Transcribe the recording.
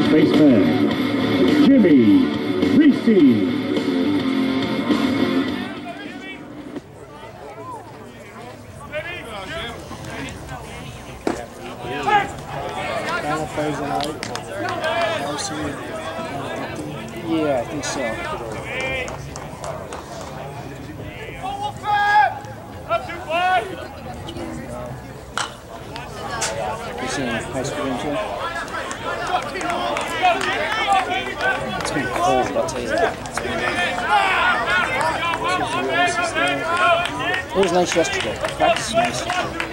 first baseman, Jimmy Reese. Yeah, I think so. You high school? Cold, I'll tell you that. It was nice yesterday. Practice was nice yesterday.